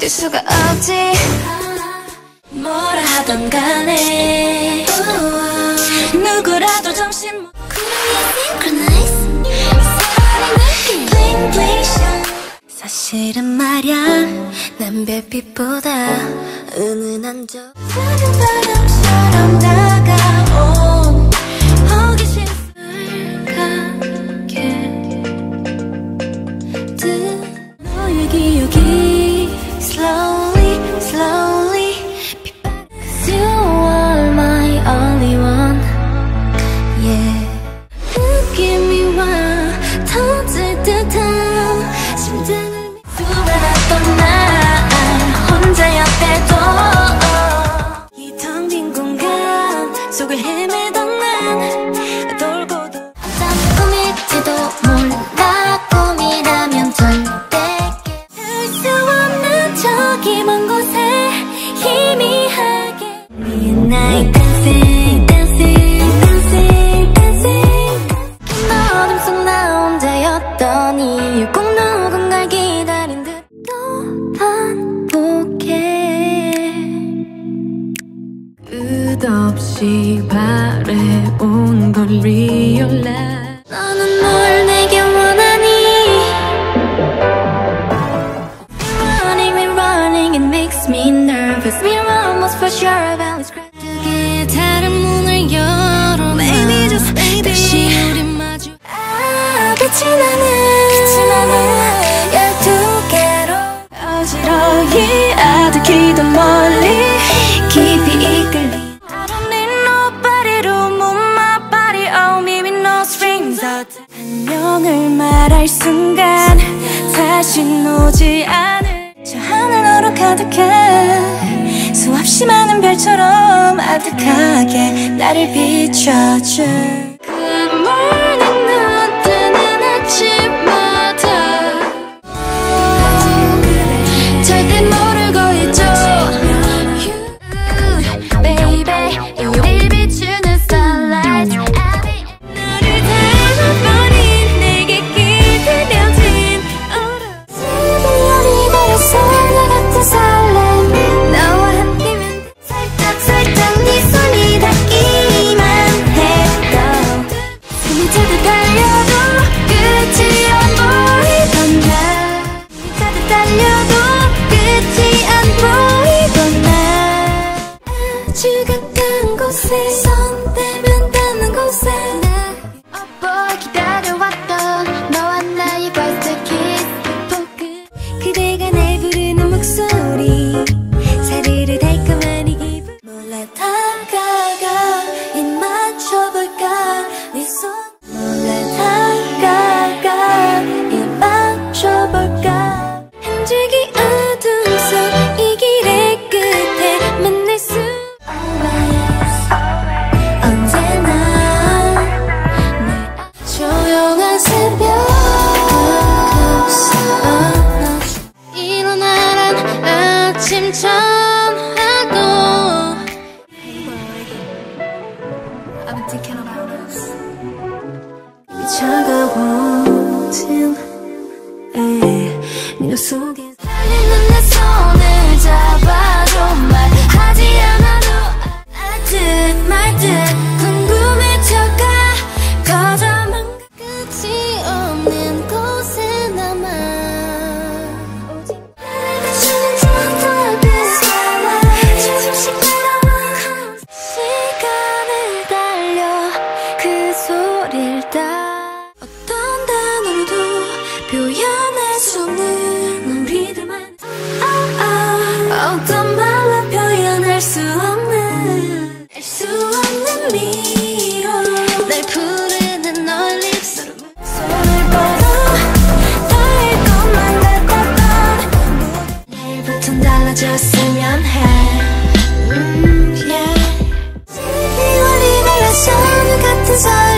믿을 수가 없지. 뭐라 하던 간에. 누구라도 정신 못. 사실은 말야. 난 별빛보다 은은한 저 속을 헤매던 난 돌고 돌 꿈일지도 몰라. 꿈이라면 절대 닿을 수 없는 저기 먼 곳에 희미하게 Midnight dancing dancing 바래온 걸 realize 너는 뭘 내게 원하니 Running me running it makes me nervous We're almost for sure about this crash 그게 다른 문을 열어 Maybe just maybe 다시 우리 마주 아 빛이 나는 빛이 나는 열두 개로 어지러이 아득히도 멀 안녕을 말할 순간 다시 오지 않을 저 하늘으로 가득해. 수없이 많은 별처럼 아득하게 나를 비춰줄 달려도 끝이 안 보이던 날 숨이 차듯 달려도 끝이 안 보이던 날 아주 가까운 곳에 손 대면 닿는 곳에 wanted to kill. 소리를 따 어떤 단어로도 표현할 수 없는 우리들만. 아, 아, 어떤 말로 표현할 수 없는 알 수 없는 미로. 날 부르는 널 입술로. 손을 뻗어 닿을 것만 같았던 내일부턴 달라졌으면 해. 음, 같은 설렘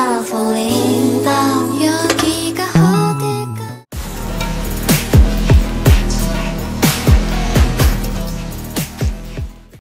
powerful